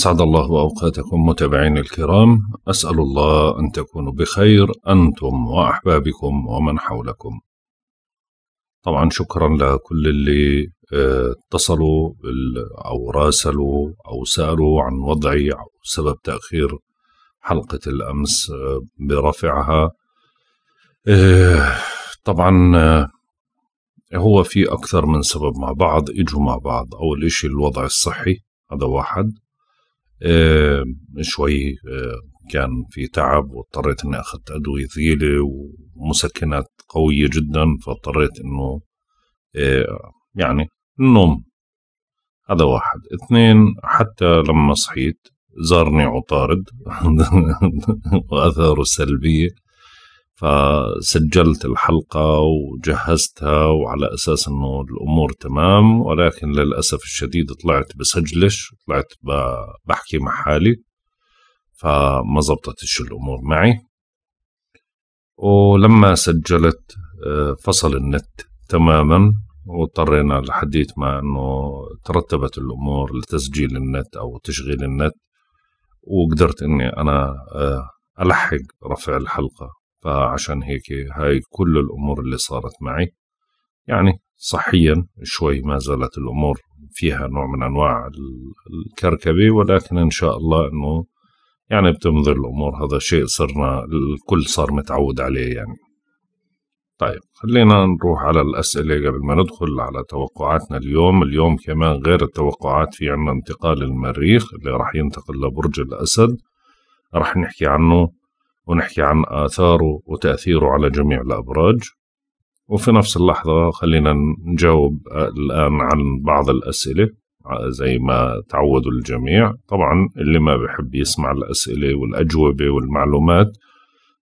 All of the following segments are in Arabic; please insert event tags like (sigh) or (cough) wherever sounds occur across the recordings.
أسعد الله أوقاتكم متابعيني الكرام. أسأل الله أن تكونوا بخير أنتم وأحبابكم ومن حولكم. طبعا شكرا لكل اللي آه، اتصلوا أو راسلوا أو سألوا عن وضعي أو سبب تأخير حلقة الأمس آه، برفعها. آه، طبعا هو في أكثر من سبب مع بعض إجوا مع بعض. أول إشي الوضع الصحي هذا واحد. شوي آه، كان في تعب واضطريت إني أخذت أدوية ثقيلة ومسكنات قوية جدا فاضطريت إنه آه، يعني النوم. هذا واحد. اثنين حتى لما صحيت زارني عطارد (laughs) وأثاره سلبيه فسجلت الحلقة وجهزتها وعلى أساس أنه الأمور تمام ولكن للأسف الشديد طلعت بسجلش طلعت بحكي مع حالي فما زبطتش الأمور معي. ولما سجلت آه، فصل النت تماما واضطرينا لحديت مع أنه ترتبت الأمور لتسجيل النت أو تشغيل النت وقدرت أني أنا آه، ألحق رفع الحلقة. فعشان هيك هاي كل الأمور اللي صارت معي. يعني صحيا شوي ما زالت الأمور فيها نوع من أنواع الكركبة ولكن إن شاء الله أنه يعني بتمضي الأمور. هذا شيء صرنا الكل صار متعود عليه يعني. طيب خلينا نروح على الأسئلة قبل ما ندخل على توقعاتنا اليوم. اليوم كمان غير التوقعات في عنا انتقال المريخ اللي راح ينتقل لبرج الأسد. راح نحكي عنه ونحكي عن آثاره وتأثيره على جميع الأبراج. وفي نفس اللحظة خلينا نجاوب الآن عن بعض الأسئلة زي ما تعودوا الجميع. طبعا اللي ما بحب يسمع الأسئلة والأجوبة والمعلومات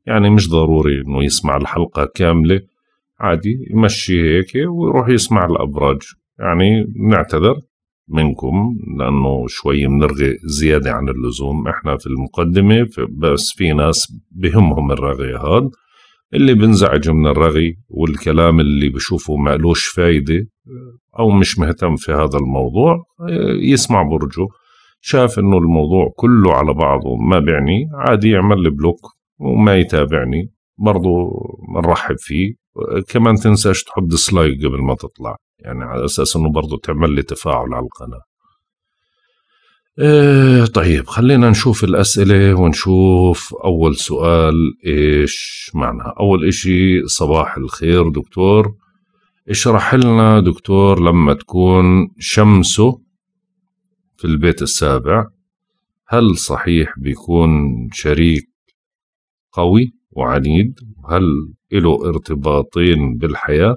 يعني مش ضروري إنه يسمع الحلقة كاملة. عادي يمشي هيك ويروح يسمع الأبراج. يعني نعتذر. منكم لأنه شوي بنرغي زيادة عن اللزوم إحنا في المقدمة بس في ناس بهمهم الرغي هاد. اللي بينزعج من الرغي والكلام اللي بشوفه مالوش فايدة أو مش مهتم في هذا الموضوع يسمع برجه شاف إنه الموضوع كله على بعضه ما بيعني عادي يعمل لي بلوك وما يتابعني برضو بنرحب فيه. كمان تنساش تحط dislike قبل ما تطلع. يعني على أساس إنه برضه تعمل لي تفاعل على القناة. إيه طيب خلينا نشوف الأسئلة ونشوف أول سؤال إيش معنى؟ أول إشي صباح الخير دكتور. اشرح لنا دكتور لما تكون شمسه في البيت السابع هل صحيح بيكون شريك قوي وعنيد؟ هل له ارتباطين بالحياة؟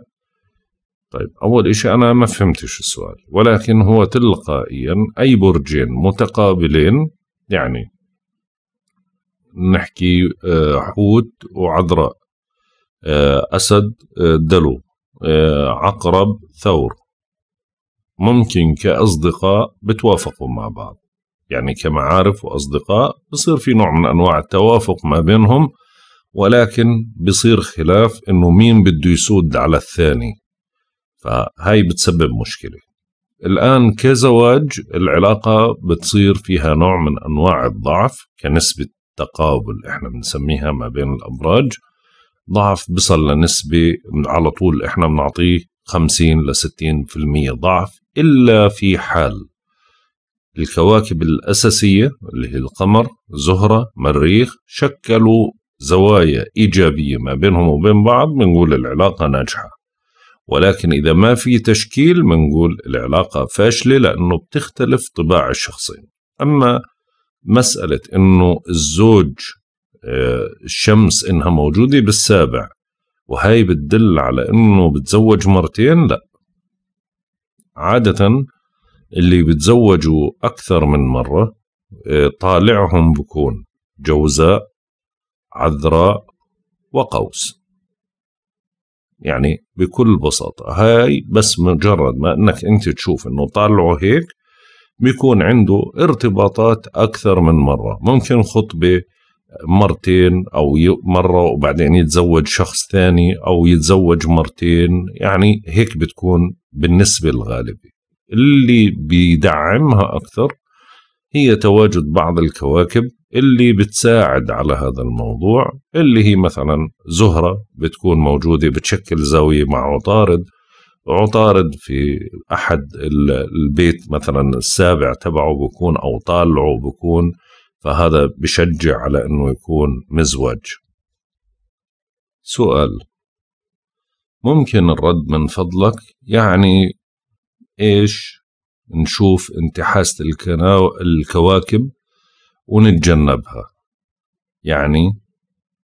طيب أول إشي أنا ما فهمتش السؤال ولكن هو تلقائيا أي برجين متقابلين يعني نحكي آه، حوت وعذراء آه، أسد آه، دلو عقرب ثور ممكن كأصدقاء بتوافقوا مع بعض يعني كمعارف وأصدقاء بصير في نوع من أنواع التوافق ما بينهم ولكن بصير خلاف إنه مين بده يسود على الثاني. فهاي بتسبب مشكلة. الآن كزواج العلاقة بتصير فيها نوع من أنواع الضعف كنسبة تقابل إحنا بنسميها ما بين الأبراج. ضعف بصل لنسبة على طول إحنا بنعطيه 50 ل 60% ضعف إلا في حال الكواكب الأساسية اللي هي القمر زهرة مريخ شكلوا زوايا إيجابية ما بينهم وبين بعض بنقول العلاقة ناجحة. ولكن إذا ما في تشكيل بنقول العلاقة فاشلة لأنه بتختلف طباع الشخصين. أما مسألة أنه الزوج آه، الشمس إنها موجودة بالسابع وهاي بتدل على أنه بتزوج مرتين لا. عادة اللي بتزوجوا أكثر من مرة آه، طالعهم بكون جوزاء عذراء وقوس. يعني بكل بساطة هاي بس مجرد ما إنك أنت تشوف إنه طالعه هيك بيكون عنده ارتباطات أكثر من مرة. ممكن خطبة مرتين أو مرة وبعدين يتزوج شخص ثاني أو يتزوج مرتين. يعني هيك بتكون بالنسبة الغالبة. اللي بيدعمها أكثر هي تواجد بعض الكواكب اللي بتساعد على هذا الموضوع اللي هي مثلا زهرة بتكون موجودة بتشكل زاوية مع عطارد. عطارد في أحد البيت مثلا السابع تبعه بكون أو طالعه بكون فهذا بشجع على أنه يكون مزواج. سؤال ممكن الرد من فضلك؟ يعني إيش؟ نشوف انتحاسة الكواكب. ونتجنبها. يعني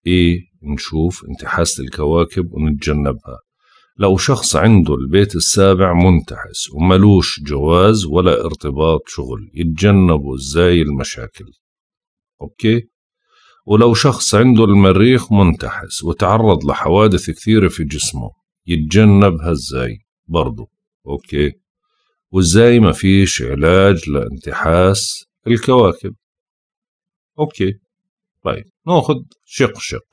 إيه نشوف انتحاسة الكواكب ونتجنبها. لو شخص عنده البيت السابع منتحس وملوش جواز ولا ارتباط شغل يتجنبوا إزاي المشاكل. أوكي؟ ولو شخص عنده المريخ منتحس وتعرض لحوادث كثيرة في جسمه يتجنبها إزاي؟ برضو. okay؟ وإزاي ما فيش علاج لانتحاس الكواكب؟ okay. طيب. نأخذ شق شق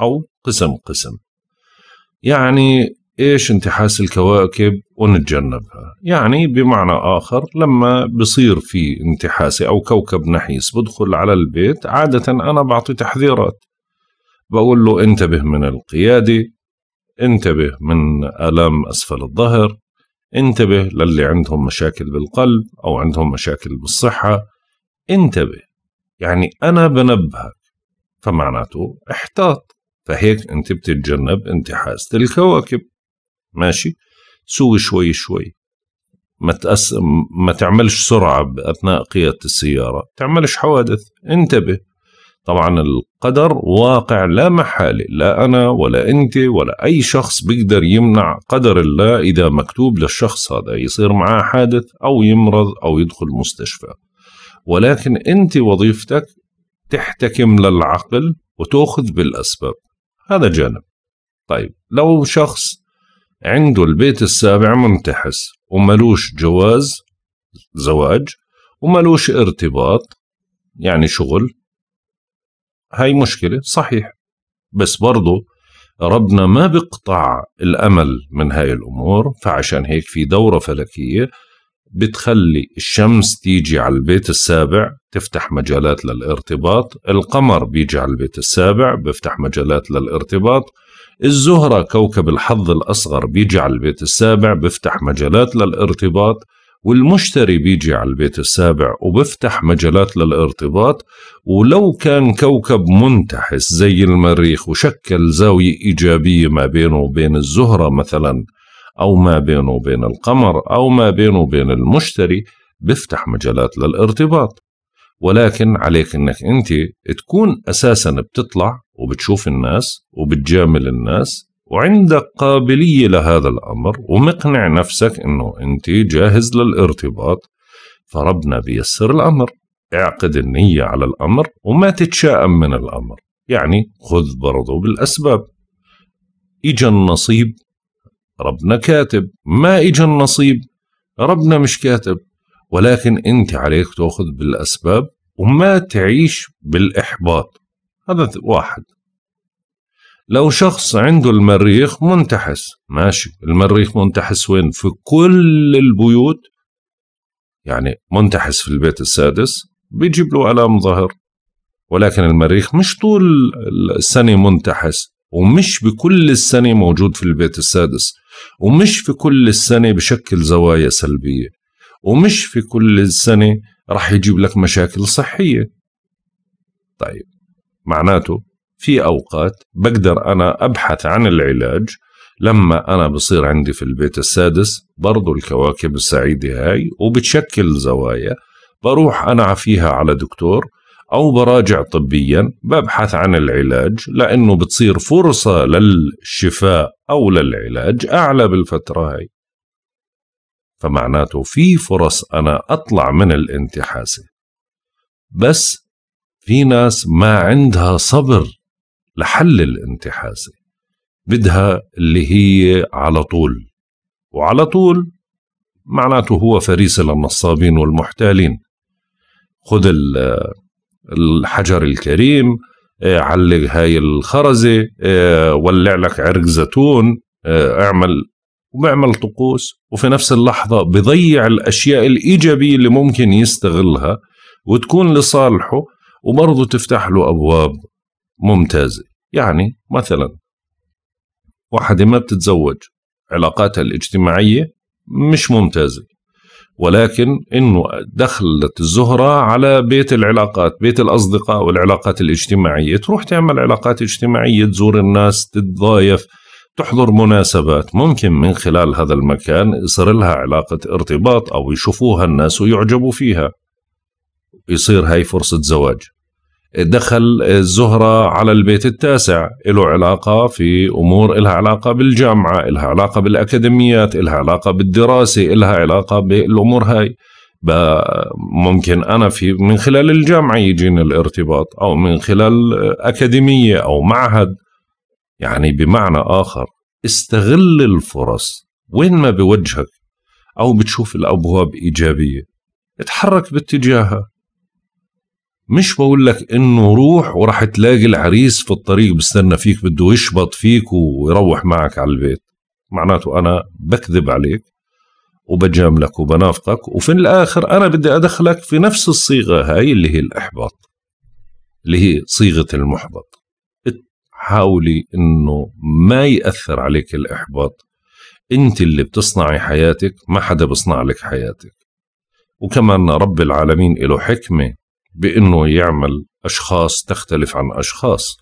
أو قسم قسم. يعني إيش انتحاس الكواكب ونتجنبها؟ يعني بمعنى آخر لما بصير في انتحاسي أو كوكب نحيس بدخل على البيت عادة أنا بعطي تحذيرات. بقول له انتبه من القيادة انتبه من آلام أسفل الظهر انتبه للي عندهم مشاكل بالقلب أو عندهم مشاكل بالصحة انتبه. يعني أنا بنبهك فمعناته احتاط. فهيك أنت بتتجنب انتحاسة الكواكب. ماشي؟ سوي شوي شوي. ما تأس... ما تعملش سرعة أثناء قيادة السيارة تعملش حوادث. انتبه. طبعا القدر واقع لا محالة لا أنا ولا أنت ولا أي شخص بيقدر يمنع قدر الله إذا مكتوب للشخص هذا يصير معاه حادث أو يمرض أو يدخل مستشفى. ولكن أنت وظيفتك تحتكم للعقل وتأخذ بالأسباب. هذا جانب. طيب لو شخص عنده البيت السابع منتحس وملوش جواز زواج وملوش ارتباط يعني شغل هاي مشكلة صحيح. بس برضو ربنا ما بقطع الأمل من هاي الأمور فعشان هيك في دورة فلكية بتخلي الشمس تيجي على البيت السابع تفتح مجالات للارتباط. القمر بيجي على البيت السابع بيفتح مجالات للارتباط. الزهرة كوكب الحظ الأصغر بيجي على البيت السابع بيفتح مجالات للارتباط. والمشتري بيجي على البيت السابع وبفتح مجالات للارتباط. ولو كان كوكب منتحس زي المريخ وشكل زاوية إيجابية ما بينه وبين الزهرة مثلا أو ما بينه وبين القمر أو ما بينه وبين المشتري بفتح مجالات للارتباط. ولكن عليك إنك أنت تكون أساسا بتطلع وبتشوف الناس وبتجامل الناس وعندك قابلية لهذا الأمر ومقنع نفسك أنه أنت جاهز للارتباط فربنا بيسر الأمر. اعقد النية على الأمر وما تتشائم من الأمر. يعني خذ برضو بالأسباب. إجا النصيب ربنا كاتب. ما إجا النصيب. ربنا مش كاتب. ولكن أنت عليك تأخذ بالأسباب وما تعيش بالإحباط. هذا واحد. لو شخص عنده المريخ منتحس. ماشي. المريخ منتحس وين؟ في كل البيوت. يعني منتحس في البيت السادس. بيجيب له ألام ظهر. ولكن المريخ مش طول السنة منتحس. ومش بكل السنة موجود في البيت السادس. ومش في كل السنة بشكل زوايا سلبية ومش في كل السنة راح يجيب لك مشاكل صحية. طيب معناته في أوقات بقدر أنا أبحث عن العلاج لما أنا بصير عندي في البيت السادس برضو الكواكب السعيدة هاي وبتشكل زوايا بروح أنا فيها على دكتور أو براجع طبيا ببحث عن العلاج لأنه بتصير فرصة للشفاء أو للعلاج أعلى بالفترة هاي. فمعناته في فرص أنا أطلع من الانتحاسة. بس في ناس ما عندها صبر لحل الانتحاسة. بدها اللي هي على طول. وعلى طول معناته هو فريسة للنصابين والمحتالين. خذ الحجر الكريم آه، علق هاي الخرزة آه، ولع لك عرق زيتون آه، اعمل وبعمل طقوس. وفي نفس اللحظة بضيع الأشياء الإيجابية اللي ممكن يستغلها وتكون لصالحه وبرضه تفتح له أبواب ممتازة. يعني مثلا واحدة ما بتتزوج علاقاتها الاجتماعية مش ممتازة. ولكن إنه دخلت الزهرة على بيت العلاقات بيت الأصدقاء والعلاقات الاجتماعية. تروح تعمل علاقات اجتماعية تزور الناس تتضايف تحضر مناسبات. ممكن من خلال هذا المكان يصير لها علاقة ارتباط أو يشوفوها الناس ويعجبوا فيها. يصير هاي فرصة زواج. دخل الزهرة على البيت التاسع. له علاقة في أمور إلها علاقة بالجامعة إلها علاقة بالأكاديميات إلها علاقة بالدراسة إلها علاقة بالأمور هاي. ممكن أنا في من خلال الجامعة يجيني الارتباط أو من خلال أكاديمية أو معهد. يعني بمعنى آخر استغل الفرص. وين ما بوجهك أو بتشوف الأبواب إيجابية اتحرك باتجاهها. مش بقول لك إنه روح وراح تلاقي العريس في الطريق بستنى فيك بده يشبط فيك ويروح معك على البيت. معناته أنا بكذب عليك وبجاملك وبنافقك وفي الآخر أنا بدي أدخلك في نفس الصيغة هاي اللي هي الإحباط اللي هي صيغة المحبط. حاولي إنه ما يأثر عليك الإحباط. أنت اللي بتصنعي حياتك ما حدا بصنع لك حياتك. وكمان رب العالمين له حكمة بأنه يعمل أشخاص تختلف عن أشخاص.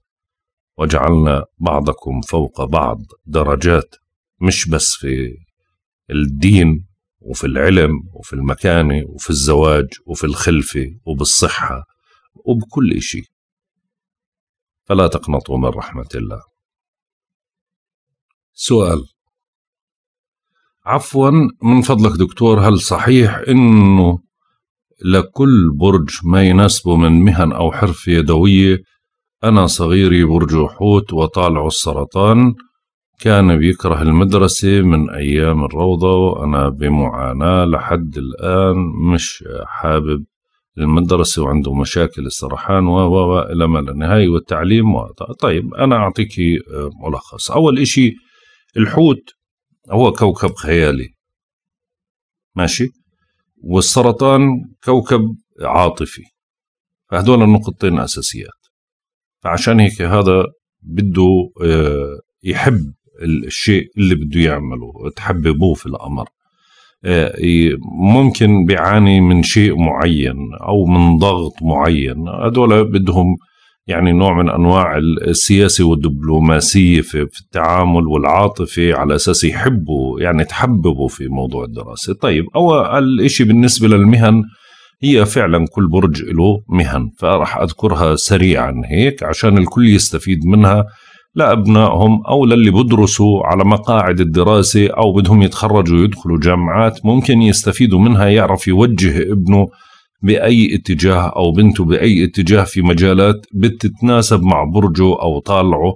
وجعلنا بعضكم فوق بعض درجات مش بس في الدين وفي العلم وفي المكانة وفي الزواج وفي الخلفة وبالصحة وبكل شيء فلا تقنطوا من رحمة الله. سؤال. عفوا من فضلك دكتور هل صحيح إنه لكل برج ما يناسبه من مهن أو حرف يدوية أنا صغيري برج حوت وطالع السرطان. كان بيكره المدرسة من أيام الروضة وأنا بمعاناة لحد الآن مش حابب المدرسة وعنده مشاكل السرحان و و إلى ما لا نهاية والتعليم و... طيب أنا أعطيك ملخص. أول إشي الحوت هو كوكب خيالي. ماشي؟ والسرطان كوكب عاطفي. فهدول النقطتين أساسيات. فعشان هيك هذا بده آه، يحب الشيء اللي بده يعمله تحببوه في الأمر. آه، ممكن بيعاني من شيء معين أو من ضغط معين. هدول بدهم يعني نوع من أنواع السياسة والدبلوماسية في, في التعامل والعاطفة على أساس يحبوا يعني تحببوا في موضوع الدراسة، طيب اول شيء بالنسبة للمهن هي فعلا كل برج له مهن فراح أذكرها سريعا هيك عشان الكل يستفيد منها لأبنائهم أو للي بدرسوا على مقاعد الدراسة أو بدهم يتخرجوا ويدخلوا جامعات ممكن يستفيدوا منها يعرف يوجه ابنه بأي اتجاه أو بنته بأي اتجاه في مجالات بتتناسب مع برجه أو طالعه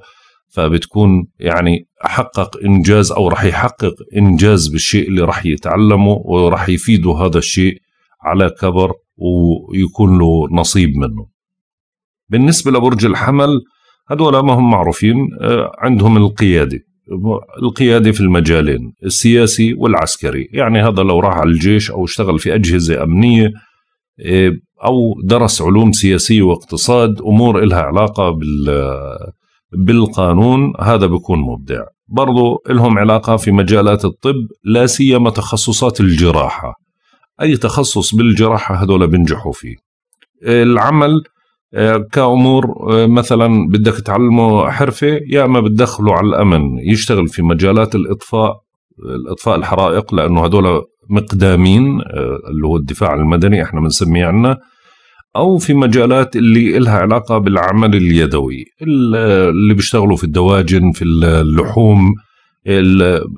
فبتكون يعني حقق إنجاز أو راح يحقق إنجاز بالشيء اللي راح يتعلمه وراح يفيده هذا الشيء على كبر ويكون له نصيب منه. بالنسبة لبرج الحمل هذول ما هم معروفين آه، عندهم القيادة القيادة في المجالين السياسي والعسكري، يعني هذا لو راح على الجيش أو اشتغل في أجهزة أمنية إيه، أو درس علوم سياسية واقتصاد أمور إلها علاقة بالقانون هذا بيكون مبدع. برضو لهم علاقة في مجالات الطب لا سيما تخصصات الجراحة. أي تخصص بالجراحة هذول بينجحوا فيه. العمل إيه، كأمور إيه، مثلا بدك تعلمه حرفة يا أما بتدخله على الأمن. يشتغل في مجالات الإطفاء الإطفاء الحرائق لأنه هذول مقدامين آه، اللي هو الدفاع المدني إحنا بنسميه عنا أو في مجالات اللي لها علاقة بالعمل اليدوي اللي بيشتغلوا في الدواجن في اللحوم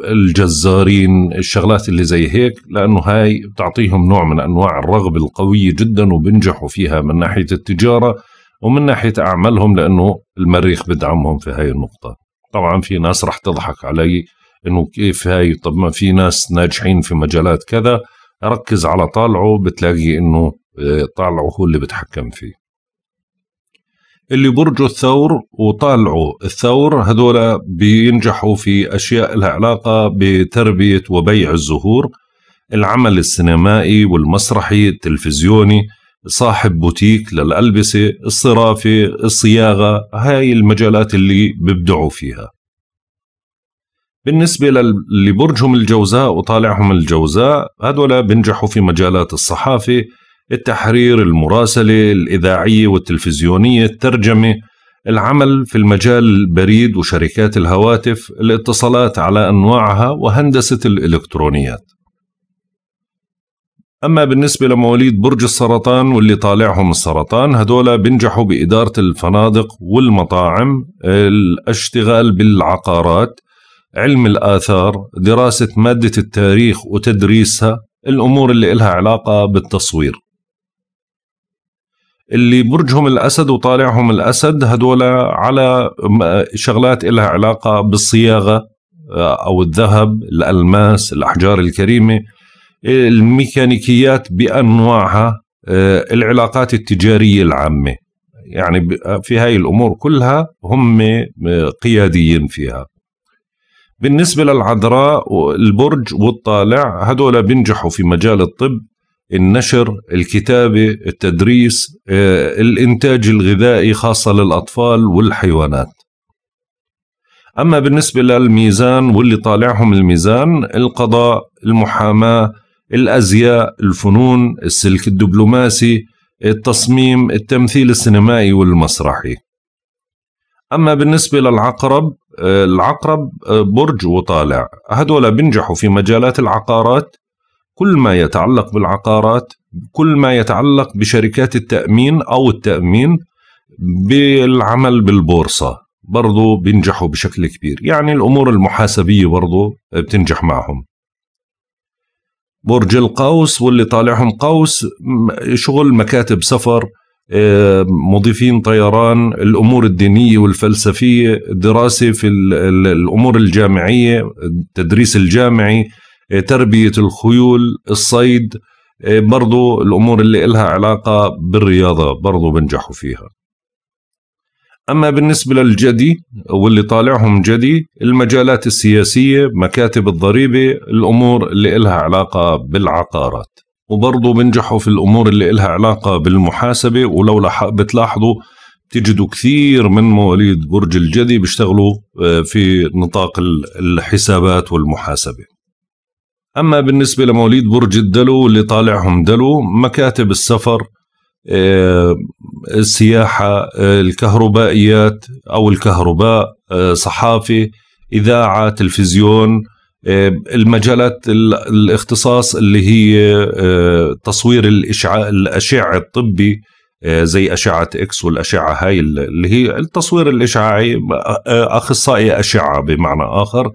الجزارين الشغلات اللي زي هيك لأنه هاي بتعطيهم نوع من أنواع الرغبة القوية جدا وبنجحوا فيها من ناحية التجارة ومن ناحية أعمالهم لأنه المريخ بدعمهم في هاي النقطة. طبعا في ناس رح تضحك علي إنه كيف هاي طب ما في ناس ناجحين في مجالات كذا ركز على طالعه بتلاقي إنه آه، طالعه هو اللي بتحكم فيه. اللي برجوا الثور وطالعوا الثور هذول بينجحوا في أشياء لها علاقة بتربية وبيع الزهور العمل السينمائي والمسرحي التلفزيوني صاحب بوتيك للألبسة الصرافة الصياغة هاي المجالات اللي بيبدعوا فيها. بالنسبة للي برجهم الجوزاء وطالعهم الجوزاء هدول بنجحوا في مجالات الصحافة التحرير المراسلة الإذاعية والتلفزيونية الترجمة العمل في المجال البريد وشركات الهواتف الاتصالات على أنواعها وهندسة الإلكترونيات. أما بالنسبة لمواليد برج السرطان واللي طالعهم السرطان هدول بينجحوا بإدارة الفنادق والمطاعم الاشتغال بالعقارات علم الآثار دراسة مادة التاريخ وتدريسها الأمور اللي إلها علاقة بالتصوير. اللي برجهم الأسد وطالعهم الأسد هدول على شغلات إلها علاقة بالصياغة أو الذهب الألماس الأحجار الكريمة الميكانيكيات بأنواعها آه، العلاقات التجارية العامة. يعني في هاي الأمور كلها هم آه، قياديين فيها. بالنسبة للعذراء البرج والطالع هذول بينجحوا في مجال الطب النشر الكتابة التدريس آه، الإنتاج الغذائي خاصة للأطفال والحيوانات. أما بالنسبة للميزان واللي طالعهم الميزان القضاء المحاماة الأزياء الفنون السلك الدبلوماسي التصميم التمثيل السينمائي والمسرحي. أما بالنسبة للعقرب العقرب برج وطالع. هذول بينجحوا في مجالات العقارات. كل ما يتعلق بالعقارات كل ما يتعلق بشركات التأمين أو التأمين بالعمل بالبورصة. برضو بينجحوا بشكل كبير. يعني الأمور المحاسبية برضو بتنجح معهم. برج القوس واللي طالعهم قوس شغل مكاتب سفر آه، مضيفين طيران الأمور الدينية والفلسفية دراسة في الأمور الجامعية التدريس الجامعي آه، تربية الخيول الصيد آه، برضو الأمور اللي إلها علاقة بالرياضة برضو بنجحوا فيها. أما بالنسبة للجدي واللي طالعهم جدي المجالات السياسية مكاتب الضريبة الأمور اللي إلها علاقة بالعقارات. وبرضه بنجحوا في الأمور اللي إلها علاقة بالمحاسبة ولو بتلاحظوا تجدوا كثير من مواليد برج الجدي بيشتغلوا آه، في نطاق الحسابات والمحاسبة. أما بالنسبة لمواليد برج الدلو اللي طالعهم دلو مكاتب السفر آه، السياحة آه، الكهربائيات أو الكهرباء صحافة إذاعة تلفزيون المجالات الاختصاص اللي هي تصوير الإشعاع الأشعة الطبي زي أشعة إكس والأشعة هاي اللي هي التصوير الإشعاعي أخصائي أشعة بمعنى آخر.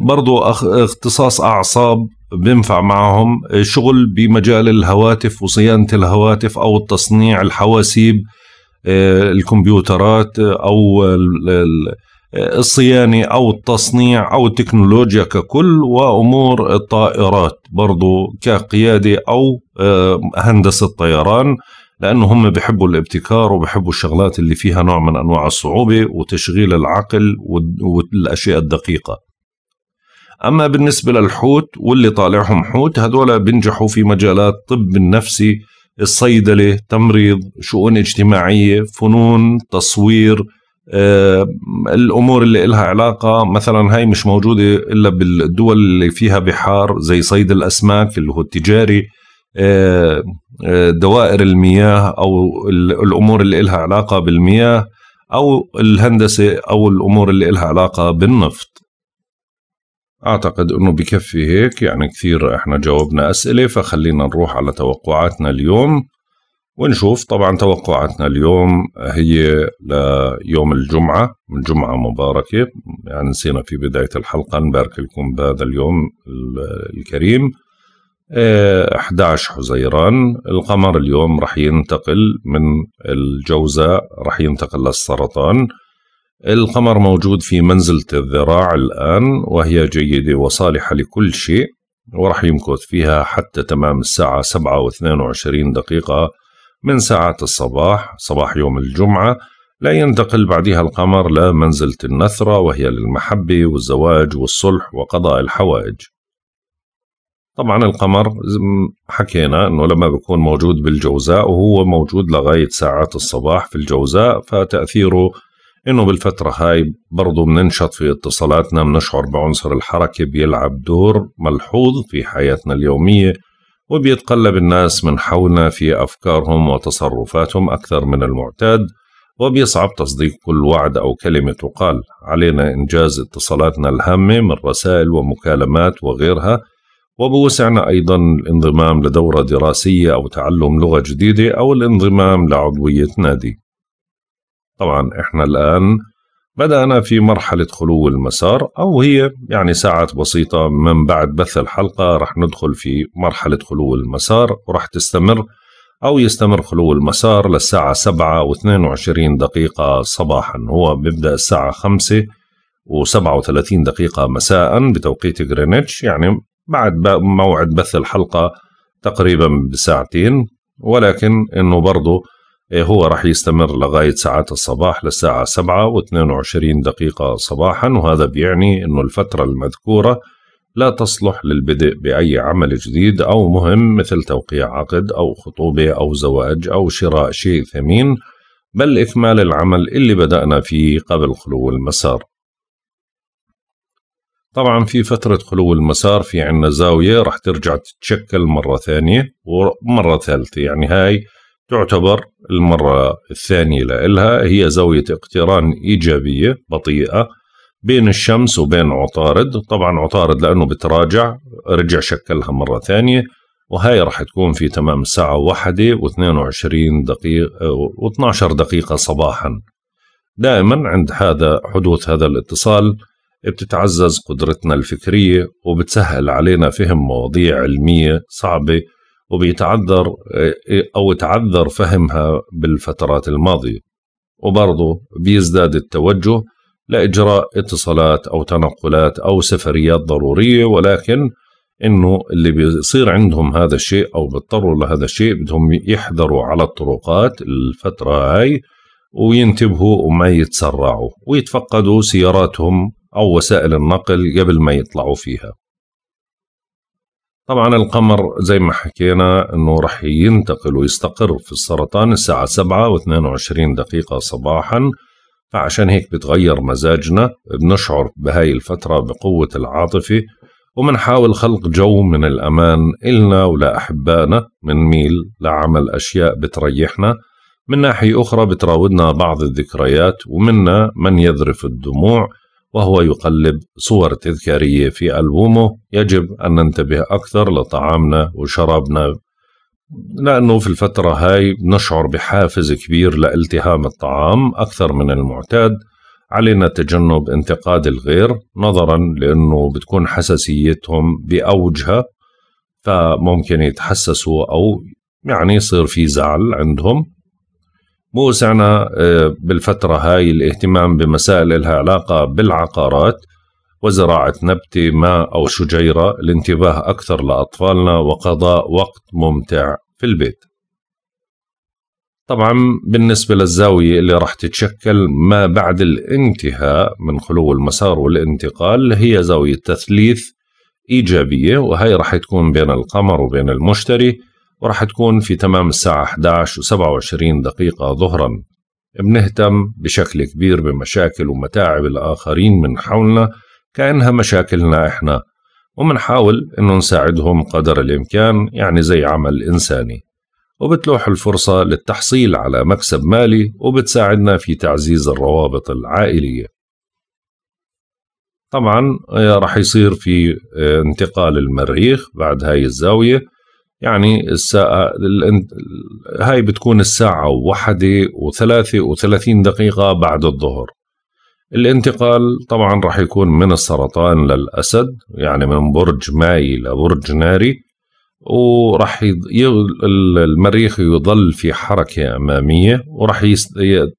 برضو اختصاص أعصاب بينفع معهم شغل بمجال الهواتف وصيانة الهواتف أو التصنيع الحواسيب آه، الكمبيوترات أو الصيانة أو التصنيع أو التكنولوجيا ككل وأمور الطائرات برضو كقيادة أو آه، هندسة طيران لأنه هم بيحبوا الابتكار وبيحبوا الشغلات اللي فيها نوع من أنواع الصعوبة وتشغيل العقل والأشياء الدقيقة. أما بالنسبة للحوت واللي طالعهم حوت هذول بينجحوا في مجالات طب النفسي الصيدلة تمريض شؤون اجتماعية فنون تصوير آه، الأمور اللي إلها علاقة مثلا هاي مش موجودة إلا بالدول اللي فيها بحار زي صيد الأسماك اللي هو التجاري آه، آه، دوائر المياه أو الأمور اللي إلها علاقة بالمياه أو الهندسة أو الأمور اللي إلها علاقة بالنفط. أعتقد أنه بكفي هيك يعني كثير إحنا جاوبنا أسئلة فخلينا نروح على توقعاتنا اليوم. ونشوف. طبعا توقعاتنا اليوم هي ليوم الجمعة من جمعة مباركة. يعني نسينا في بداية الحلقة نبارك لكم بهذا اليوم الكريم. 11 آه، حزيران. القمر اليوم رح ينتقل من الجوزاء رح ينتقل للسرطان. القمر موجود في منزلة الذراع الآن وهي جيدة وصالحة لكل شيء ورح يمكث فيها حتى تمام الساعة 7 و22 دقيقة. من ساعة الصباح صباح يوم الجمعة لا ينتقل بعدها القمر لمنزلة النثرة وهي للمحبة والزواج والصلح وقضاء الحوائج. طبعا القمر حكينا إنه لما بيكون موجود بالجوزاء وهو موجود لغاية ساعات الصباح في الجوزاء فتأثيره إنه بالفترة هاي برضو بننشط في اتصالاتنا بنشعر بعنصر الحركة بيلعب دور ملحوظ في حياتنا اليومية. وبيتقلب الناس من حولنا في أفكارهم وتصرفاتهم أكثر من المعتاد وبيصعب تصديق كل وعد أو كلمة تقال. علينا إنجاز اتصالاتنا الهامة من رسائل ومكالمات وغيرها وبوسعنا أيضا الانضمام لدورة دراسية أو تعلم لغة جديدة أو الانضمام لعضوية نادي. طبعا إحنا الآن بدأنا في مرحلة خلو المسار أو هي يعني ساعات بسيطة من بعد بث الحلقة رح ندخل في مرحلة خلو المسار ورح تستمر أو يستمر خلو المسار للساعة 7 و22 دقيقة صباحا. هو بيبدأ الساعة 5 و37 دقيقة مساء بتوقيت غرينتش يعني بعد موعد بث الحلقة تقريبا بساعتين. ولكن إنه برضه هو راح يستمر لغاية ساعات الصباح للساعة 7 و22 دقيقة صباحا وهذا بيعني إنه الفترة المذكورة لا تصلح للبدء بأي عمل جديد أو مهم مثل توقيع عقد أو خطوبة أو زواج أو شراء شيء ثمين بل إكمال العمل اللي بدأنا فيه قبل خلو المسار. طبعا في فترة خلو المسار في عنا زاوية راح ترجع تتشكل مرة ثانية ومرة ثالثة يعني هاي تعتبر المرة الثانية لها هي زاوية اقتران إيجابية بطيئة بين الشمس وبين عطارد. طبعا عطارد لأنه بتراجع. رجع شكلها مرة ثانية. وهاي راح تكون في تمام الساعة واحدة و22 دقيقة و12 دقيقة صباحا. دائما عند هذا حدوث هذا الاتصال بتتعزز قدرتنا الفكرية وبتسهل علينا فهم مواضيع علمية صعبة وبيتعذر أو تعذر فهمها بالفترات الماضية. وبرضه بيزداد التوجه لإجراء اتصالات أو تنقلات أو سفريات ضرورية ولكن إنه اللي بيصير عندهم هذا الشيء أو بيضطروا لهذا الشيء بدهم يحذروا على الطرقات الفترة هاي وينتبهوا وما يتسرعوا ويتفقدوا سياراتهم أو وسائل النقل قبل ما يطلعوا فيها. طبعا القمر زي ما حكينا إنه رح ينتقل ويستقر في السرطان الساعة 7 و22 دقيقة صباحا. فعشان هيك بتغير مزاجنا بنشعر بهاي الفترة بقوة العاطفة ومنحاول خلق جو من الأمان إلنا ولأحبائنا منميل لعمل أشياء بتريحنا. من ناحية أخرى بتراودنا بعض الذكريات ومنا من يذرف الدموع وهو يقلب صور تذكارية في ألبومه. يجب أن ننتبه أكثر لطعامنا وشرابنا لأنه في الفترة هاي نشعر بحافز كبير لالتهام الطعام أكثر من المعتاد. علينا تجنب انتقاد الغير نظرا لأنه بتكون حساسيتهم بأوجها فممكن يتحسسوا أو يعني يصير في زعل عندهم. موسعنا آه، بالفترة هاي الاهتمام بمسائل لها علاقة بالعقارات وزراعة نبتة ماء أو شجيرة الانتباه أكثر لأطفالنا وقضاء وقت ممتع في البيت. طبعا بالنسبة للزاوية اللي راح تتشكل ما بعد الانتهاء من خلو المسار والانتقال هي زاوية تثليث إيجابية وهي راح تكون بين القمر وبين المشتري. وراح تكون في تمام الساعة 11 و27 دقيقة ظهرا. بنهتم بشكل كبير بمشاكل ومتاعب الآخرين من حولنا كأنها مشاكلنا إحنا ومنحاول إنه نساعدهم قدر الإمكان يعني زي عمل إنساني. وبتلوح الفرصة للتحصيل على مكسب مالي وبتساعدنا في تعزيز الروابط العائلية. طبعا آه، راح يصير في آه، انتقال المريخ بعد هاي الزاوية يعني الساعة هاي بتكون الساعة واحدة وثلاثة وثلاثين دقيقة بعد الظهر. الانتقال طبعا راح يكون من السرطان للأسد يعني من برج ماي لبرج ناري وراح المريخ يظل في حركة أمامية وراح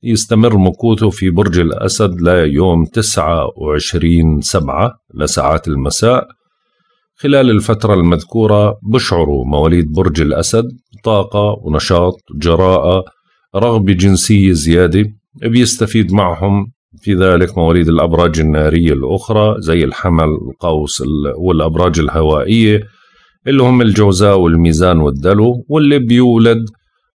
يستمر مكوثه في برج الأسد ليوم 29 سبعة لساعات المساء. خلال الفترة المذكورة بشعروا مواليد برج الأسد طاقة ونشاط جراءة رغبة جنسية زيادة بيستفيد معهم في ذلك مواليد الأبراج النارية الأخرى زي الحمل القوس والأبراج الهوائية اللي هم الجوزاء والميزان والدلو واللي بيولد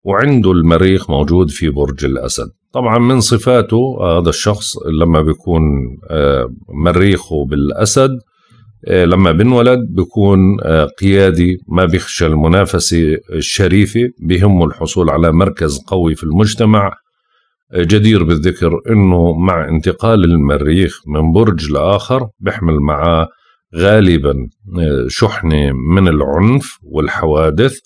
وعنده المريخ موجود في برج الأسد. طبعا من صفاته هذا الشخص لما بيكون آه، مريخه بالأسد لما بنولد بيكون آه، قيادي ما بيخشى المنافسة الشريفة بهمه الحصول على مركز قوي في المجتمع. جدير بالذكر إنه مع انتقال المريخ من برج لآخر بيحمل معاه غالبا شحنة من العنف والحوادث.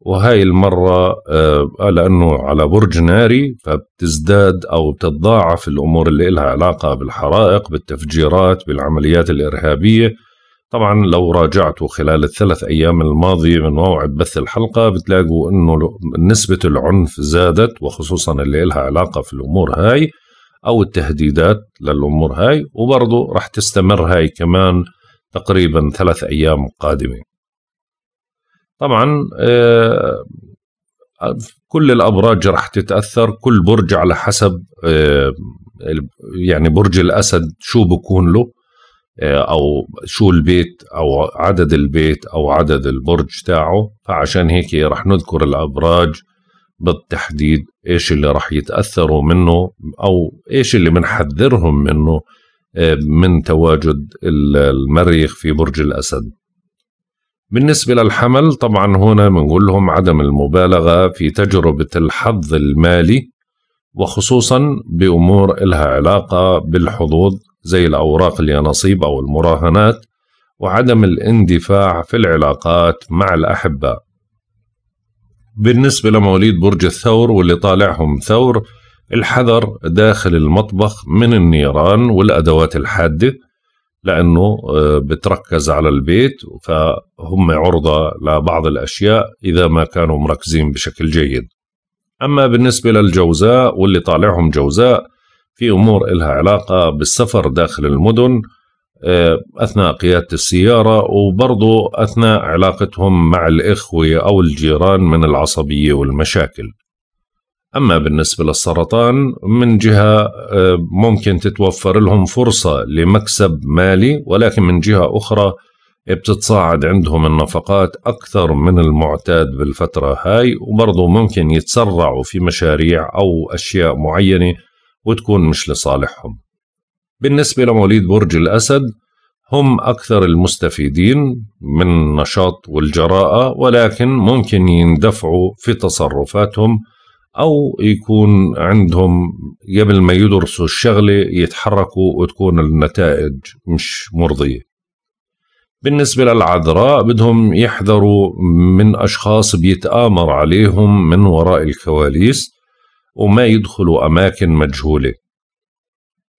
وهاي المرة آه لأنه على برج ناري فبتزداد أو بتتضاعف الأمور اللي إلها علاقة بالحرائق بالتفجيرات بالعمليات الإرهابية. طبعا لو راجعتوا خلال الثلاث أيام الماضية من موعد بث الحلقة بتلاقوا أنه نسبة العنف زادت وخصوصا اللي إلها علاقة في الأمور هاي أو التهديدات للأمور هاي وبرضه رح تستمر هاي كمان تقريبا ثلاث أيام قادمة طبعا آه، كل الأبراج رح تتأثر كل برج على حسب آه، يعني برج الأسد شو بكون له. أو شو البيت أو عدد البيت أو عدد البرج تاعه. فعشان هيك رح نذكر الأبراج بالتحديد إيش اللي رح يتأثروا منه أو إيش اللي بنحذرهم منه آه، من تواجد المريخ في برج الأسد. بالنسبة للحمل طبعا هنا بنقول لهم عدم المبالغة في تجربة الحظ المالي وخصوصا بأمور إلها علاقة بالحظوظ زي الأوراق اليانصيب أو المراهنات وعدم الاندفاع في العلاقات مع الأحباء بالنسبة لمواليد برج الثور واللي طالعهم ثور الحذر داخل المطبخ من النيران والأدوات الحادة لأنه آه، بتركز على البيت فهم عرضة لبعض الأشياء إذا ما كانوا مركزين بشكل جيد. أما بالنسبة للجوزاء واللي طالعهم جوزاء في أمور إلها علاقة بالسفر داخل المدن آه، أثناء قيادة السيارة وبرضه أثناء علاقتهم مع الإخوة أو الجيران من العصبية والمشاكل. أما بالنسبة للسرطان من جهة آه، ممكن تتوفر لهم فرصة لمكسب مالي ولكن من جهة أخرى بتتصاعد عندهم النفقات أكثر من المعتاد بالفترة هاي وبرضه ممكن يتسرعوا في مشاريع أو أشياء معينة وتكون مش لصالحهم. بالنسبة لمواليد برج الأسد هم أكثر المستفيدين من النشاط والجراءة ولكن ممكن يندفعوا في تصرفاتهم أو يكون عندهم قبل ما يدرسوا الشغلة يتحركوا وتكون النتائج مش مرضية. بالنسبة للعذراء بدهم يحذروا من أشخاص بيتآمر عليهم من وراء الكواليس وما يدخلوا أماكن مجهولة.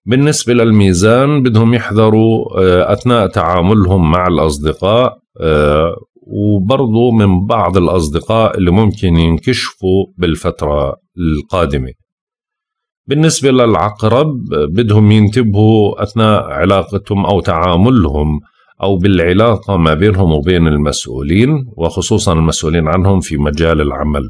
بالنسبة للميزان بدهم يحذروا آه، أثناء تعاملهم مع الأصدقاء آه، وبرضو من بعض الأصدقاء اللي ممكن ينكشفوا بالفترة القادمة. بالنسبة للعقرب بدهم ينتبهوا أثناء علاقتهم أو تعاملهم أو بالعلاقة ما بينهم وبين المسؤولين وخصوصا المسؤولين عنهم في مجال العمل.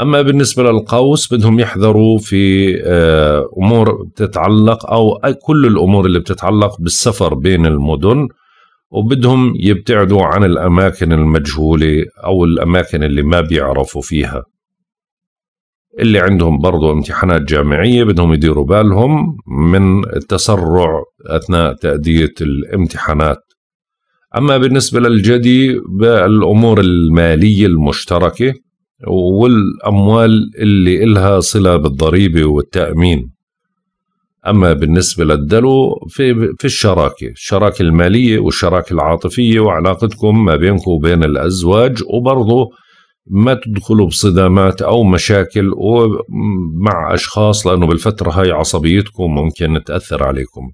أما بالنسبة للقوس بدهم يحذروا في آه، أمور بتتعلق أو كل الأمور اللي بتتعلق بالسفر بين المدن وبدهم يبتعدوا عن الأماكن المجهولة أو الأماكن اللي ما بيعرفوا فيها. اللي عندهم برضو امتحانات جامعية بدهم يديروا بالهم من التسرع أثناء تأدية الامتحانات. أما بالنسبة للجدي بالأمور المالية المشتركة والأموال اللي إلها صلة بالضريبة والتأمين. أما بالنسبة للدلو في, في الشراكة الشراكة المالية والشراكة العاطفية وعلاقتكم ما بينكم وبين الأزواج وبرضه ما تدخلوا بصدامات أو مشاكل مع أشخاص لأنه بالفترة هاي عصبيتكم ممكن تأثر عليكم.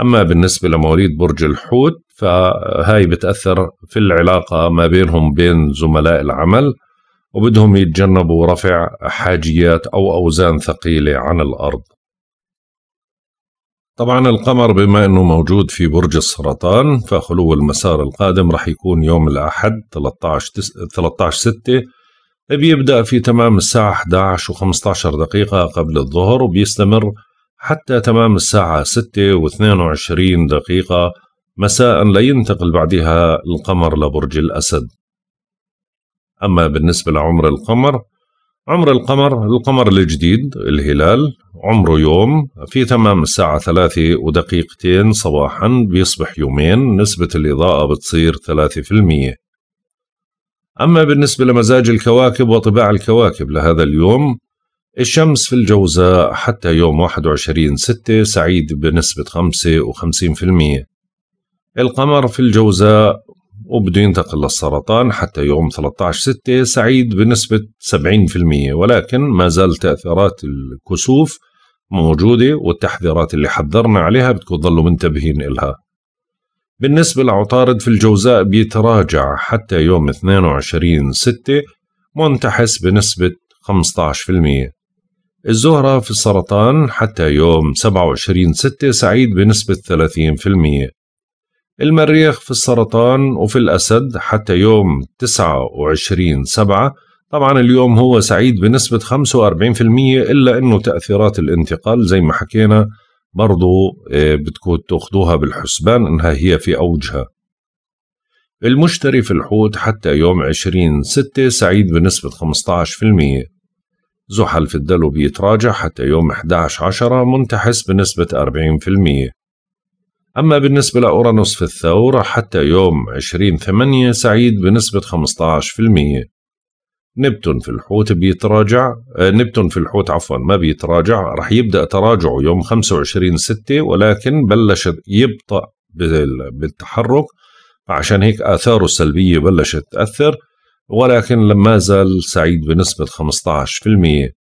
أما بالنسبة لمواليد برج الحوت فهاي بتأثر في العلاقة ما بينهم بين زملاء العمل. وبدهم يتجنبوا رفع حاجيات أو أوزان ثقيلة عن الأرض. طبعا القمر بما أنه موجود في برج السرطان فخلو المسار القادم رح يكون يوم الأحد 13 13 6 بيبدأ في تمام الساعة 11 و15 دقيقة قبل الظهر وبيستمر حتى تمام الساعة 6 و22 دقيقة مساء لينتقل بعدها القمر لبرج الأسد. أما بالنسبة لعمر القمر عمر القمر القمر الجديد الهلال عمره يوم في تمام الساعة ثلاثة ودقيقتين صباحا بيصبح يومين نسبة الإضاءة بتصير ثلاثة في المية. أما بالنسبة لمزاج الكواكب وطباع الكواكب لهذا اليوم الشمس في الجوزاء حتى يوم 21 ستة سعيد بنسبة 55% القمر في الجوزاء وبده ينتقل للسرطان حتى يوم 13 ستة سعيد بنسبة 70% ولكن ما زال تأثيرات الكسوف موجودة والتحذيرات اللي حذرنا عليها بدكم تضلوا منتبهين إلها. بالنسبة لعطارد في الجوزاء بيتراجع حتى يوم 22 ستة منتحس بنسبة 15% الزهرة في السرطان حتى يوم 27 ستة سعيد بنسبة 30% المريخ في السرطان وفي الأسد حتى يوم 29 سبعة. طبعا اليوم هو سعيد بنسبة 45% إلا أنه تأثيرات الانتقال زي ما حكينا برضو آه، بدكم تأخذوها بالحسبان إنها هي في أوجها. المشتري في الحوت حتى يوم 20 ستة سعيد بنسبة 15% زحل في الدلو بيتراجع حتى يوم 11 عشرة منتحس بنسبة 40% أما بالنسبة لأورانوس في الثور حتى يوم 20 ثمانية سعيد بنسبة 15% نبتون في الحوت بيتراجع آه، نبتون في الحوت عفوا ما بيتراجع رح يبدأ تراجعه يوم 25 ستة ولكن بلش يبطأ بالتحرك. عشان هيك آثاره السلبية بلشت تأثر ولكن لما زال سعيد بنسبة 15%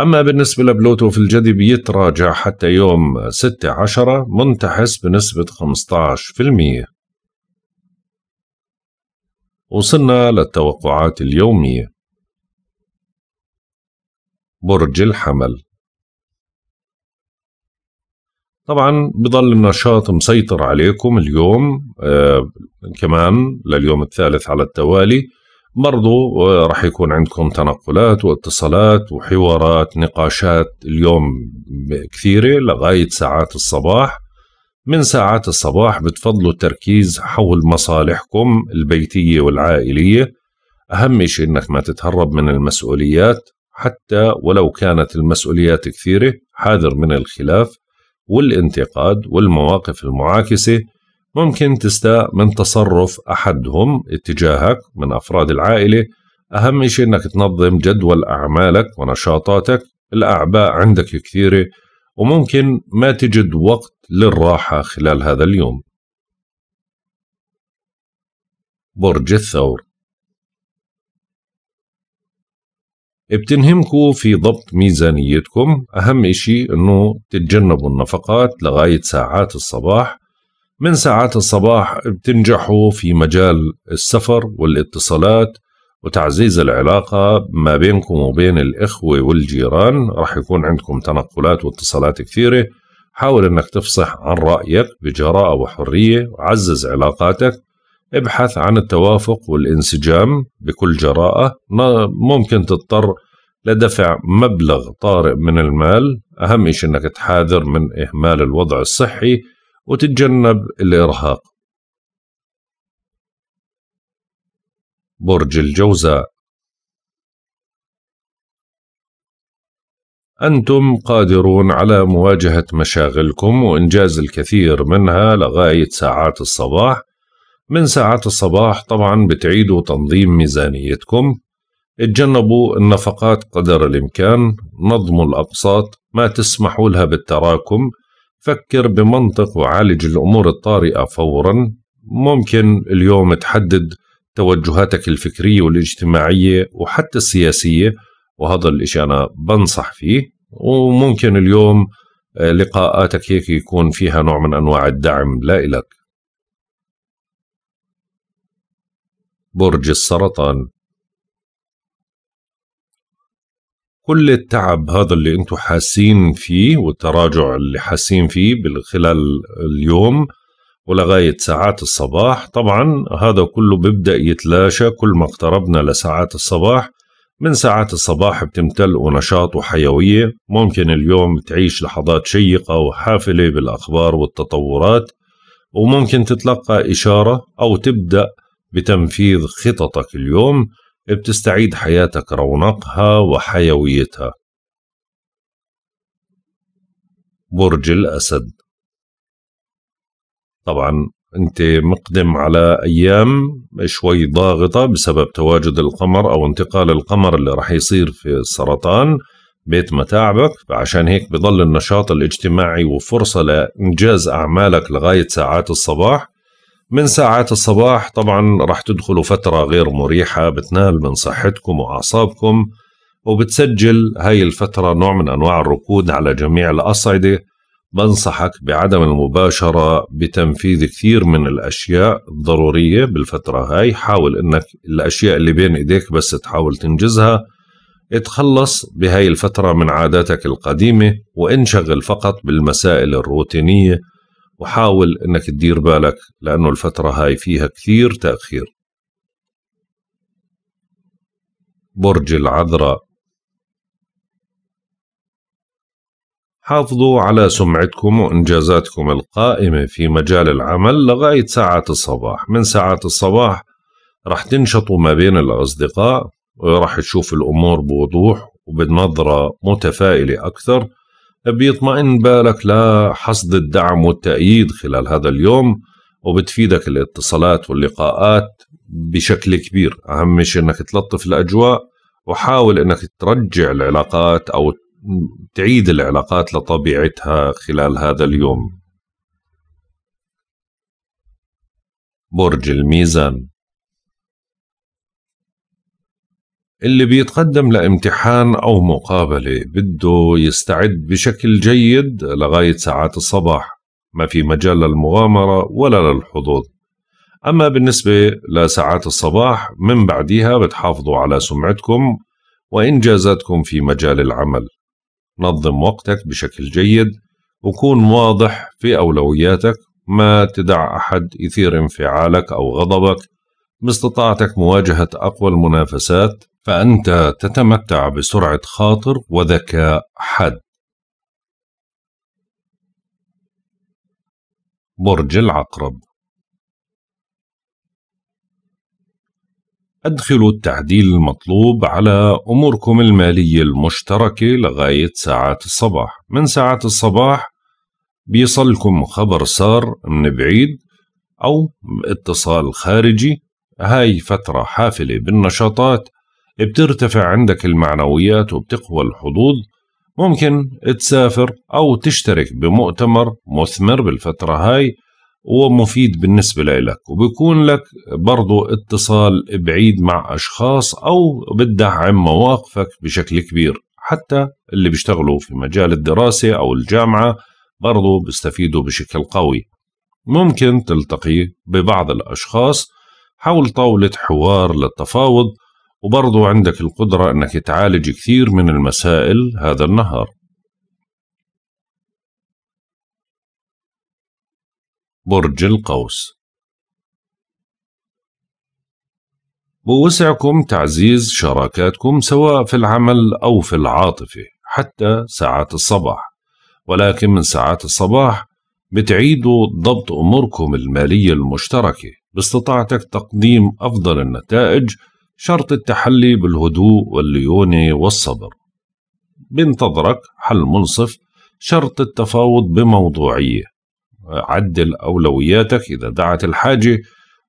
أما بالنسبة لبلوتو في الجدي بيتراجع حتى يوم 6 عشرة منتحس بنسبة 15% وصلنا للتوقعات اليومية. برج الحمل. طبعا بضل النشاط مسيطر عليكم اليوم آه كمان لليوم الثالث على التوالي. برضو آه راح يكون عندكم تنقلات واتصالات وحوارات نقاشات اليوم كثيرة لغاية ساعات الصباح. من ساعات الصباح بتفضلوا التركيز حول مصالحكم البيتية والعائلية. أهم شيء إنك ما تتهرب من المسؤوليات حتى ولو كانت المسؤوليات كثيرة حاذر من الخلاف والانتقاد والمواقف المعاكسة. ممكن تستاء من تصرف أحدهم اتجاهك من أفراد العائلة. أهم شيء أنك تنظم جدول أعمالك ونشاطاتك. الأعباء عندك كثيرة وممكن ما تجد وقت للراحة خلال هذا اليوم. برج الثور. بتنهمكوا في ضبط ميزانيتكم. أهم إشي أنه تتجنبوا النفقات لغاية ساعات الصباح. من ساعات الصباح بتنجحوا في مجال السفر والاتصالات وتعزيز العلاقة ما بينكم وبين الإخوة والجيران. راح يكون عندكم تنقلات واتصالات كثيرة. حاول أنك تفصح عن رأيك بجراءة وحرية وعزز علاقاتك. ابحث عن التوافق والانسجام بكل جراءة. ممكن تضطر لدفع مبلغ طارئ من المال. أهم شيء أنك تحاذر من إهمال الوضع الصحي وتتجنب الإرهاق. برج الجوزاء. أنتم قادرون على مواجهة مشاغلكم وإنجاز الكثير منها لغاية ساعات الصباح. من ساعات الصباح طبعا بتعيدوا تنظيم ميزانيتكم. اتجنبوا النفقات قدر الإمكان. نظموا الأقساط. ما تسمحوا لها بالتراكم. فكر بمنطق وعالج الأمور الطارئة فورا. ممكن اليوم تحدد توجهاتك الفكرية والاجتماعية وحتى السياسية وهذا الإشي أنا بنصح فيه. وممكن اليوم آه، لقاءاتك هيك يكون فيها نوع من أنواع الدعم. لا إلك. برج السرطان. كل التعب هذا اللي أنتم حاسين فيه والتراجع اللي حاسين فيه خلال اليوم ولغاية ساعات الصباح. طبعا هذا كله بيبدأ يتلاشى كل ما اقتربنا لساعات الصباح. من ساعات الصباح بتمتلئ نشاط وحيوية. ممكن اليوم تعيش لحظات شيقة وحافلة بالأخبار والتطورات. وممكن تتلقى إشارة أو تبدأ بتنفيذ خططك اليوم. بتستعيد حياتك رونقها وحيويتها. برج الأسد. طبعا أنت مقدم على أيام شوي ضاغطة بسبب تواجد القمر أو انتقال القمر اللي راح يصير في السرطان. بيت متاعبك. فعشان هيك بضل النشاط الاجتماعي وفرصة لإنجاز أعمالك لغاية ساعات الصباح. من ساعات الصباح طبعا راح تدخلوا فترة غير مريحة بتنال من صحتكم وأعصابكم وبتسجل هاي الفترة نوع من أنواع الركود على جميع الأصعدة. بنصحك بعدم المباشرة بتنفيذ كثير من الأشياء الضرورية بالفترة هاي. حاول إنك الأشياء اللي بين إيديك بس تحاول تنجزها. اتخلص بهاي الفترة من عاداتك القديمة وانشغل فقط بالمسائل الروتينية وحاول إنك تدير بالك لأنه الفترة هاي فيها كثير تأخير. برج العذراء. حافظوا على سمعتكم وإنجازاتكم القائمة في مجال العمل لغاية ساعات الصباح. من ساعات الصباح رح تنشطوا ما بين الأصدقاء ورح تشوف الأمور بوضوح وبنظرة متفائلة أكثر. بيطمئن بالك لحصد الدعم والتأييد خلال هذا اليوم وبتفيدك الاتصالات واللقاءات بشكل كبير. أهم شيء أنك تلطف الأجواء وحاول أنك ترجع العلاقات أو تعيد العلاقات لطبيعتها خلال هذا اليوم. برج الميزان. اللي بيتقدم لامتحان أو مقابلة بده يستعد بشكل جيد لغاية ساعات الصباح. ما في مجال للمغامرة ولا للحظوظ أما بالنسبة لساعات الصباح من بعدها بتحافظوا على سمعتكم وإنجازاتكم في مجال العمل. نظم وقتك بشكل جيد وكون واضح في أولوياتك. ما تدع أحد يثير انفعالك أو غضبك. باستطاعتك مواجهة أقوى المنافسات. فأنت تتمتع بسرعة خاطر وذكاء حد برج العقرب. أدخلوا التعديل المطلوب على أموركم المالية المشتركة لغاية ساعات الصباح. من ساعات الصباح بيصلكم خبر سار من بعيد أو اتصال خارجي. هاي فترة حافلة بالنشاطات بترتفع عندك المعنويات وبتقوى الحظوظ. ممكن تسافر أو تشترك بمؤتمر مثمر بالفترة هاي ومفيد بالنسبة لك وبيكون لك برضو اتصال بعيد مع أشخاص أو بتدعم مواقفك بشكل كبير. حتى اللي بيشتغلوا في مجال الدراسة أو الجامعة برضو بيستفيدوا بشكل قوي. ممكن تلتقي ببعض الأشخاص حول طاولة حوار للتفاوض وبرضو عندك القدرة أنك تعالج كثير من المسائل هذا النهار. برج القوس. بوسعكم تعزيز شراكاتكم سواء في العمل أو في العاطفة حتى ساعات الصباح. ولكن من ساعات الصباح بتعيدوا ضبط أموركم المالية المشتركة. باستطاعتك تقديم أفضل النتائج شرط التحلي بالهدوء والليونة والصبر. بينتظرك حل منصف شرط التفاوض بموضوعية. عدل أولوياتك إذا دعت الحاجة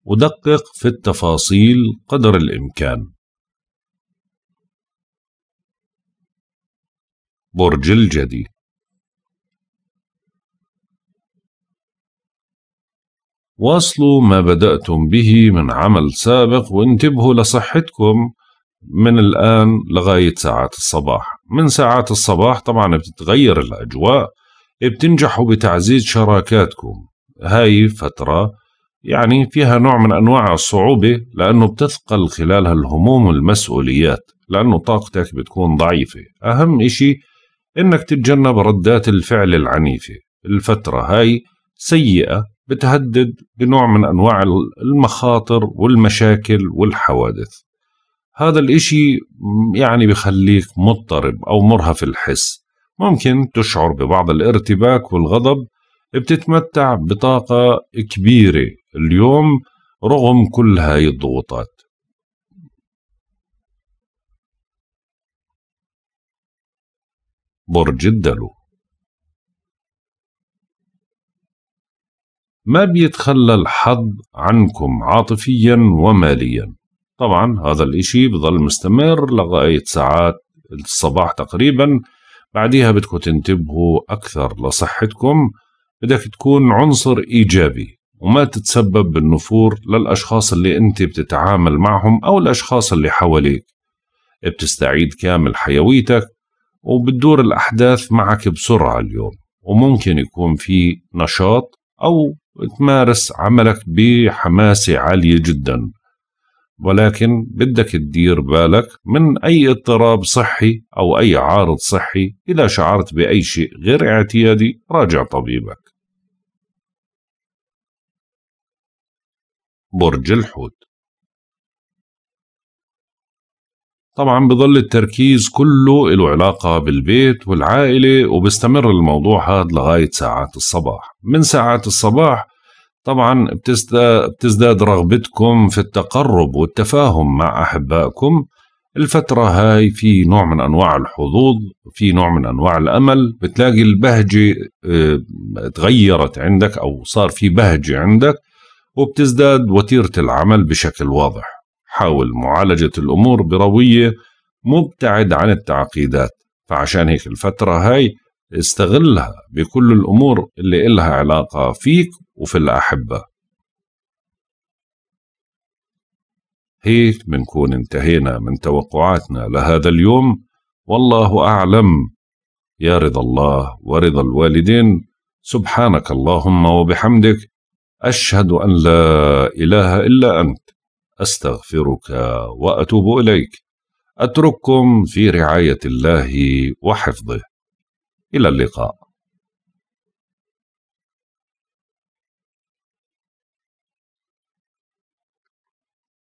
ودقق في التفاصيل قدر الإمكان. برج الجدي واصلوا ما بدأتم به من عمل سابق وانتبهوا لصحتكم. من الآن لغاية ساعات الصباح. من ساعات الصباح طبعا بتتغير الأجواء بتنجحوا بتعزيز شراكاتكم. هاي فترة يعني فيها نوع من أنواع الصعوبة لأنه بتثقل خلالها الهموم والمسؤوليات لأنه طاقتك بتكون ضعيفة. أهم إشي إنك تتجنب ردات الفعل العنيفة. الفترة هاي سيئة بتهدد بنوع من أنواع المخاطر والمشاكل والحوادث. هذا الإشي يعني بخليك مضطرب أو مرهف الحس. ممكن تشعر ببعض الارتباك والغضب بتتمتع بطاقة كبيرة اليوم رغم كل هاي الضغوطات. برج الدلو ما بيتخلى الحظ عنكم عاطفيا وماليا. طبعا هذا الإشي بظل مستمر لغاية ساعات الصباح تقريبا. بعديها بدكم تنتبهوا أكثر لصحتكم. بدك تكون عنصر إيجابي وما تتسبب بالنفور للأشخاص اللي أنت بتتعامل معهم أو الأشخاص اللي حواليك. بتستعيد كامل حيويتك وبتدور الأحداث معك بسرعة اليوم. وممكن يكون في نشاط أو تمارس عملك بحماسة عالية جدا. ولكن بدك تدير بالك من أي اضطراب صحي أو أي عارض صحي إذا شعرت بأي شيء غير اعتيادي راجع طبيبك. برج الحوت طبعا بظل التركيز كله له علاقة بالبيت والعائلة وبستمر الموضوع هذا لغاية ساعات الصباح. من ساعات الصباح طبعا بتزداد رغبتكم في التقرب والتفاهم مع أحبائكم. الفترة هاي في نوع من أنواع الحظوظ في نوع من أنواع الأمل. بتلاقي البهجة آه، تغيرت عندك أو صار في بهجة عندك وبتزداد وتيرة العمل بشكل واضح. حاول معالجة الأمور بروية مبتعد عن التعقيدات. فعشان هيك الفترة هاي استغلها بكل الأمور اللي إلها علاقة فيك وفي الأحبة. هيك بنكون انتهينا من توقعاتنا لهذا اليوم. والله أعلم. يا رضا الله ورضا الوالدين سبحانك اللهم وبحمدك أشهد أن لا إله إلا أنت. أستغفرك وأتوب إليك. أترككم في رعاية الله وحفظه. إلى اللقاء.